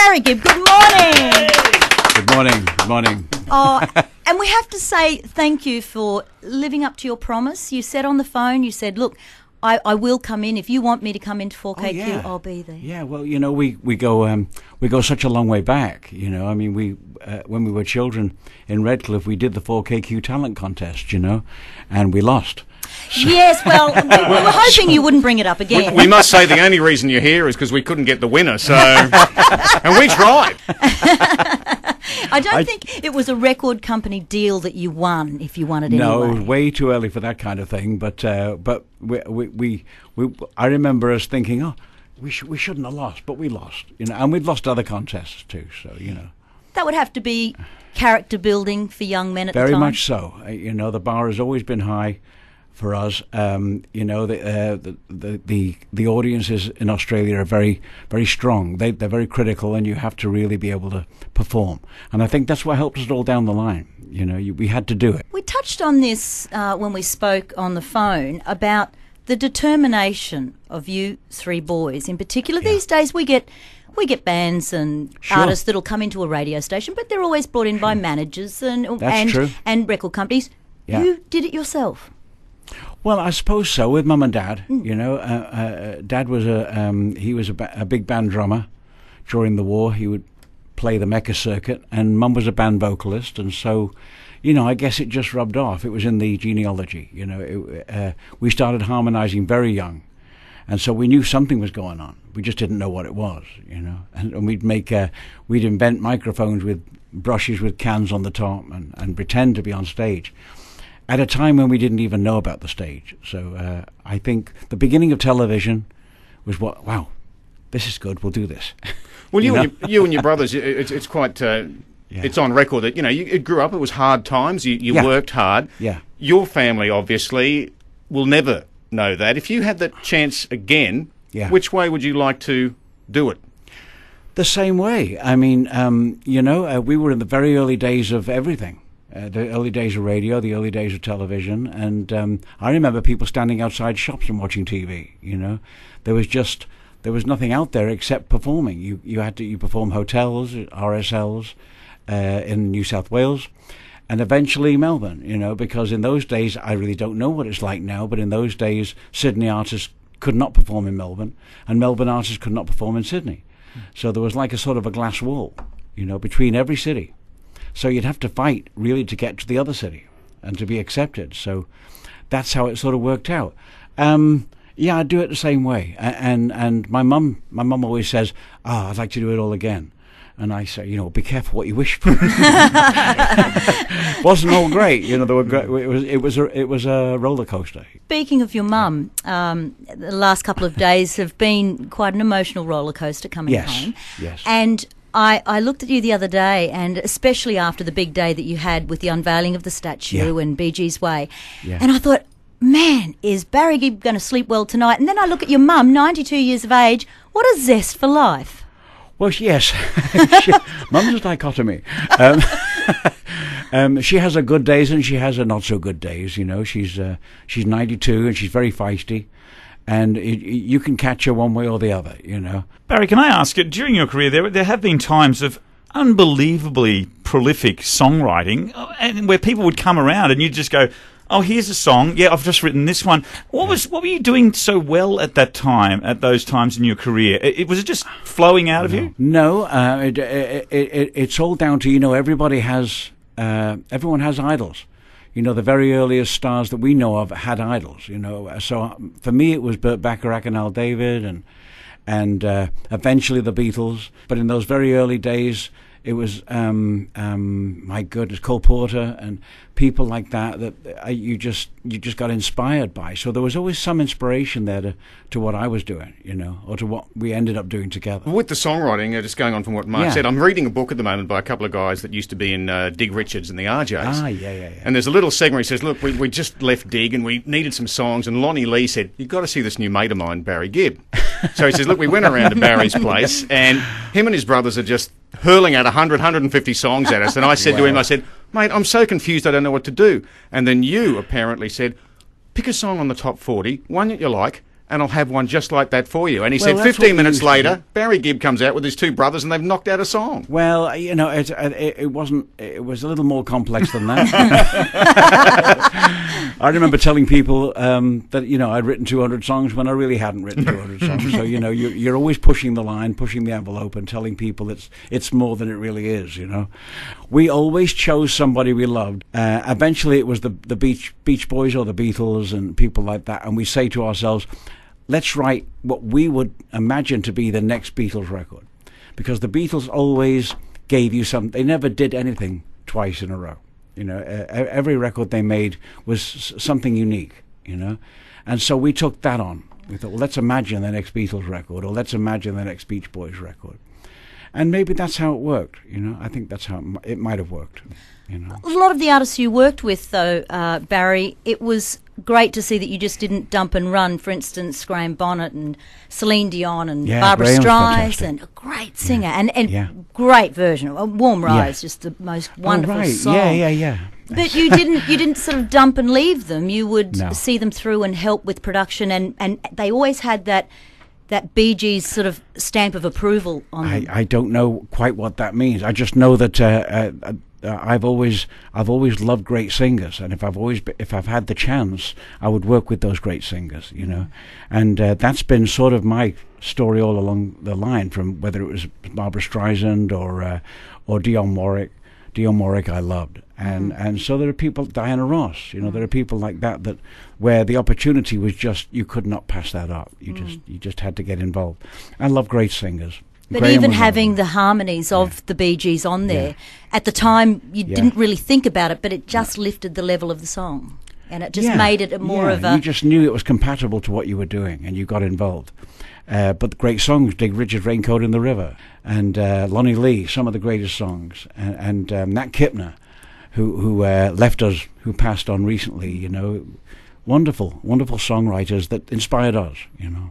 Gibb, good morning. Good morning. Good morning. Oh, and we have to say thank you for living up to your promise. You said on the phone, you said, look, I, I will come in. If you want me to come into 4KQ, Oh, yeah. I'll be there. Yeah, well, you know, we we go um, we go such a long way back. You know, I mean, we uh, when we were children in Redcliffe, we did the 4KQ talent contest. You know, and we lost. Yes, well, we, we were hoping you wouldn't bring it up again. We must say the only reason you're here is because we couldn't get the winner. So, and we tried. I don't I- think it was a record company deal that you won if you won it No, anyway. way too early for that kind of thing. But uh, but we, we we we I remember us thinking, oh, we sh- we shouldn't have lost, but we lost. You know, and we've lost other contests too. So you know. That would have to be character building for young men at Very the time. much so. Uh, you know, the bar has always been high for us. Um, you know, the, uh, the the the the audiences in Australia are very very strong. They they're very critical, and you have to really be able to perform. And I think that's what helped us all down the line. You know, you, we had to do it. We touched on this uh, when we spoke on the phone about the determination of you three boys. In particular, these days we get we get bands and Sure. artists that'll come into a radio station, but they're always brought in by managers and That's and true. and record companies. Yeah. You did it yourself. Well, I suppose so. With mum and dad, Hmm. you know, uh, uh, dad was a um, he was a, ba- a big band drummer during the war. He would play the Mecca circuit, and mum was a band vocalist, and so. You know, I guess it just rubbed off. It was in the genealogy. You know, it, uh, we started harmonizing very young, and so we knew something was going on. We just didn't know what it was. You know, and, and we'd make uh, we'd invent microphones with brushes with cans on the top, and, and pretend to be on stage at a time when we didn't even know about the stage. So uh, I think the beginning of television was what, wow, this is good, we'll do this. Well, you, You and, your, you and your brothers, it- it's, it's quite. Uh, Yeah. It's on record that you know you it grew up. It was hard times. You, you Yeah. worked hard. Yeah. Your family obviously will never know that. If you had the chance again, Yeah. which way would you like to do it? the same way. I mean, um, you know, uh, we were in the very early days of everything. Uh, the early days of radio, the early days of television, and um, I remember people standing outside shops and watching TV. You know, there was just there was nothing out there except performing. You you had to you perform hotels, RSLs, uh, in New South Wales, and eventually Melbourne. You know, because in those days I really don't know what it's like now, but in those days Sydney artists could not perform in Melbourne, and Melbourne artists could not perform in Sydney. So there was like a sort of a glass wall, you know, between every city. So you'd have to fight really to get to the other city and to be accepted. So that's how it sort of worked out. Um, yeah, I do it the same way. And and my mum, my mum always says, "Ah, I'd like to do it all again." And I say, you know, be careful what you wish for. Wasn't all great, you know. There were great, it was it was a it was a roller coaster. Speaking of your mum, um, the last couple of days have been quite an emotional roller coaster coming Yes, home. yes. And I, I looked at you the other day, and especially after the big day that you had with the unveiling of the statue Yeah. and Bee Gees Way, Yeah. and I thought, man, is Barry Gibb going to sleep well tonight? And then I look at your mum, 92 years of age. What a zest for life. Well, she- yes, mum's a dichotomy. Um, um, she has her good days and she has her not so good days. You know, she's uh, she's ninety two and she's very feisty, and it, you can catch her one way or the other. You know, Barry, can I ask you, during your career, there, there have been times of unbelievably prolific songwriting uh, and where people would come around and you'd just go, oh, here's a song. Yeah, I've just written this one. What was what were you doing so well at that time, at those times in your career? It, it- was it just flowing out of you? no, uh, it, it, it, it's all down to you know everybody has uh, everyone has idols. You know, the very earliest stars that we know of had idols. You know, so um, for me it was Burt Bacharach and Hal David and and uh, eventually the Beatles. But in those very early days, it was um, um, my goodness, Cole Porter and people like that that uh, you just you just got inspired by. So there was always some inspiration there to, to what I was doing, you know, or to what we ended up doing together. With the songwriting, uh, just going on from what Mark Yeah. said, I'm reading a book at the moment by a couple of guys that used to be in uh, Dig Richards and the RJs. Ah, yeah, yeah, yeah. And there's a little segment where he says, Look, we, we just left Dig and we needed some songs. And Lonnie Lee said, You've got to see this new mate of mine, Barry Gibb. so he says, Look, we went around to Barry's place and him and his brothers are just hurling out 100, 150 songs at us. And I said to him, I said, Mate, I'm so confused, I don't know what to do. And then you apparently said, Pick a song on the top 40, one that you like, and I'll have one just like that for you. And he Well, said, 15 minutes to later. Barry Gibb comes out with his two brothers and they've knocked out a song. Well, you know, it, it, it wasn't. It was a little more complex than that. I remember telling people um, that you know I'd written 200 songs when I really hadn't written 200 songs. So you know, you're, you're always pushing the line, pushing the envelope, and telling people it's it's more than it really is. You know, we always chose somebody we loved. Uh, eventually, it was the the Beach Beach Boys or the Beatles and people like that, and we say to ourselves, let's write what we would imagine to be the next Beatles record, because the Beatles always gave you some. They never did anything twice in a row. You know, every record they made was something unique. You know, and so we took that on. We thought, well, let's imagine the next Beatles record, or let's imagine the next Beach Boys record, and maybe that's how it worked. You know, I think that's how it, it might have worked. You know. A lot of the artists you worked with, though, uh, Barry, it was great to see that you just didn't dump and run. For instance, Graham Bonnet and Celine Dion and Yeah, Barbra Streisand, a great singer and, and Yeah. great version. of Warm Yeah. Rise, just the most wonderful oh, right. song. Yeah, yeah, yeah. But you didn't you didn't sort of dump and leave them. You would No. see them through and help with production, and, and they always had that that Bee Gees' sort of stamp of approval on I, them. I don't know quite what that means. I just know that uh, uh, uh, I've always I've always loved great singers, and if I've always be, if I've had the chance, I would work with those great singers, you know, and uh, that's been sort of my story all along the line, from whether it was Barbra Streisand or uh, or Dionne Warwick. Dionne Warwick, I loved, and and so there are people, Diana Ross, you know, there are people like that that where the opportunity was just you could not pass that up. You just you just had to get involved. I love great singers. But Graham even was one of having the harmonies of the Bee Gees on there, Yeah. at the time you Yeah. didn't really think about it, but it just lifted the level of the song. And it just Yeah, made it more yeah, of a. You just knew it was compatible to what you were doing, and you got involved. Uh, but the great songs, Dig Richard's Raincoat in the River, and uh, Lonnie Lee, some of the greatest songs, and, and um, Nat Kipner, who who uh, left us, who passed on recently. You know, wonderful, wonderful songwriters that inspired us. You know.